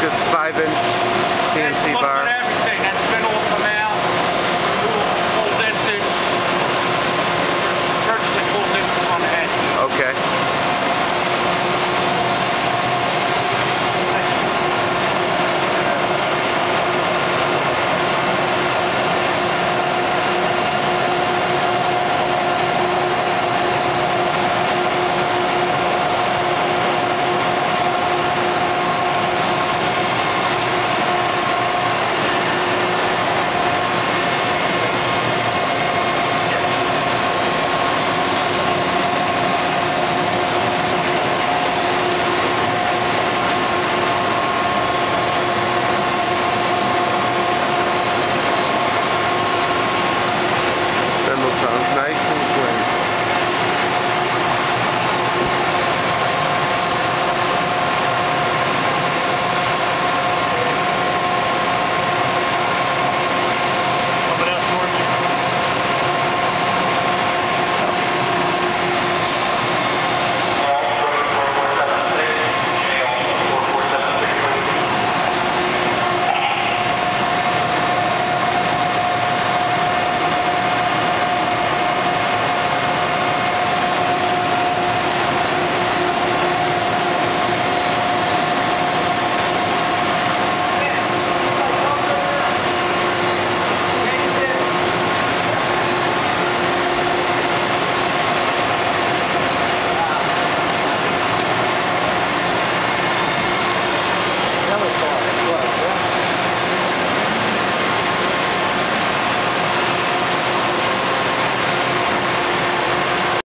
Just 5 inch CNC bar.